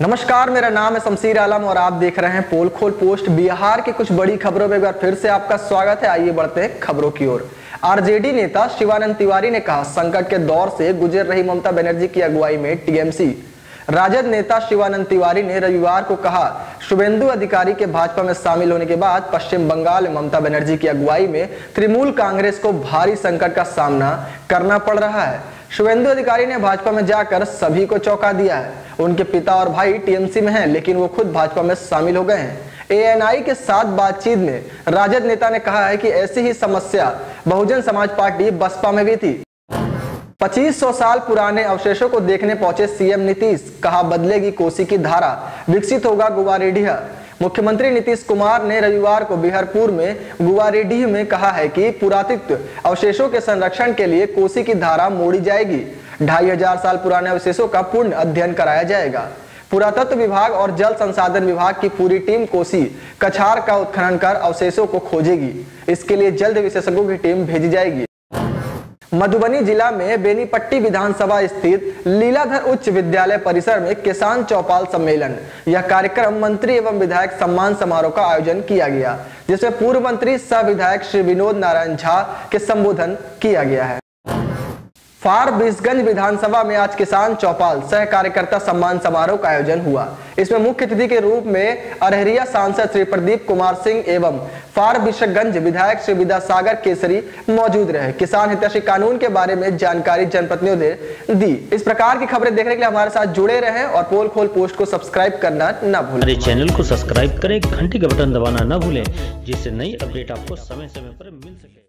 नमस्कार, मेरा नाम है शमशीर आलम और आप देख रहे हैं पोल खोल पोस्ट। बिहार की कुछ बड़ी खबरों में एक बार फिर से आपका स्वागत है। आइए बढ़ते हैं खबरों की ओर। आरजेडी नेता शिवानंद तिवारी ने कहा, संकट के दौर से गुजर रही ममता बनर्जी की अगुवाई में टीएमसी। राजद नेता शिवानंद तिवारी ने रविवार को कहा, शुभेंदु अधिकारी के भाजपा में शामिल होने के बाद पश्चिम बंगाल में ममता बनर्जी की अगुवाई में तृणमूल कांग्रेस को भारी संकट का सामना करना पड़ रहा है। शुभेंदु अधिकारी ने भाजपा में जाकर सभी को चौंका दिया है। उनके पिता और भाई टीएमसी में हैं, लेकिन वो खुद भाजपा में शामिल हो गए हैं। एएनआई के साथ बातचीत में राजद नेता ने कहा है कि ऐसी ही समस्या बहुजन समाज पार्टी बसपा में भी थी। 2500 साल पुराने अवशेषों को देखने पहुँचे सीएम नीतीश। कहा बदलेगी कोसी की धारा, विकसित होगा गुवारेडिया मुख्यमंत्री नीतीश कुमार ने रविवार को बिहारपुर में गुवारेडीह में कहा है कि पुरातत्व अवशेषों के संरक्षण के लिए कोसी की धारा मोड़ी जाएगी। ढाई हज़ार साल पुराने अवशेषों का पूर्ण अध्ययन कराया जाएगा। पुरातत्व विभाग और जल संसाधन विभाग की पूरी टीम कोसी, कछार का उत्खनन कर अवशेषों को खोजेगी। इसके लिए जल्द विशेषज्ञों की टीम भेजी जाएगी। मधुबनी जिला में बेनीपट्टी विधानसभा स्थित लीलाधर उच्च विद्यालय परिसर में किसान चौपाल सम्मेलन। यह कार्यक्रम मंत्री एवं विधायक सम्मान समारोह का आयोजन किया गया, जिसमें पूर्व मंत्री सह विधायक श्री विनोद नारायण झा के संबोधन किया गया है। फार बिसगंज विधानसभा में आज किसान चौपाल, सह कार्यकर्ता सम्मान समारोह का आयोजन हुआ। इसमें मुख्य अतिथि के रूप में अरहरिया सांसद श्री प्रदीप कुमार सिंह एवं फार बिशगंज विधायक श्री विद्यासागर केसरी मौजूद रहे। किसान हितैषी कानून के बारे में जानकारी जनप्रतिनिधियों ने दी। इस प्रकार की खबरें देखने के लिए हमारे साथ जुड़े रहे और पोल खोल पोस्ट को सब्सक्राइब करना न भूलें। हमारे चैनल को सब्सक्राइब करें, घंटी का बटन दबाना न भूलें, जिससे नई अपडेट आपको समय समय पर मिल सके।